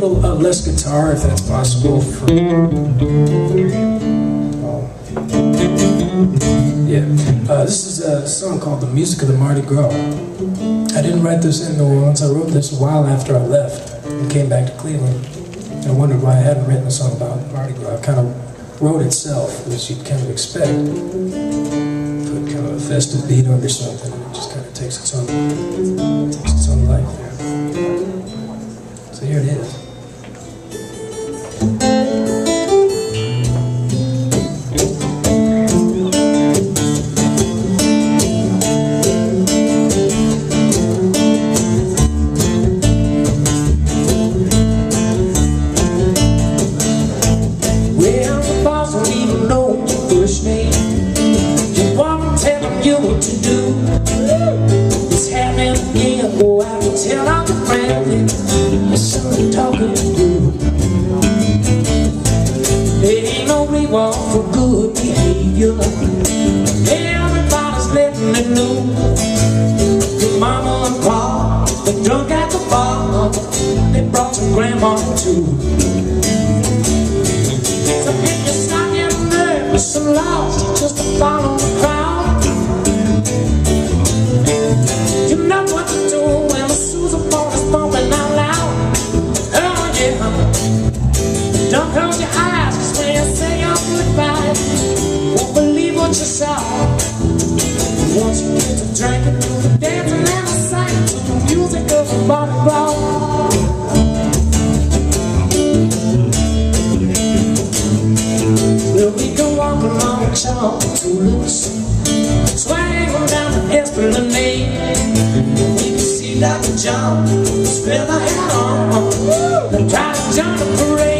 little uh, less guitar, if that's possible. For, yeah, uh, this is a song called "The Music of the Mardi Gras." I didn't write this in New Orleans. I wrote this a while after I left and came back to Cleveland. I wondered why I hadn't written a song about Mardi Gras. It kind of wrote itself, as you'd kind of expect. Put kind of a festive beat under something, and it just kind of takes its own, takes its own And tell all your friends. There's someone talking to you. There ain't no reward for good behavior. Everybody's letting it know. Your mama and pa, they drunk at the bar. They brought some grandma too. So if you start getting nervous and lost, just to follow drinking, to the dancing and the singing, to the music of the Gras. Well, we can walk along Charles Toulouse Swing on down to Esplanade We can see Dr. John Spell the hat on And try to join the parade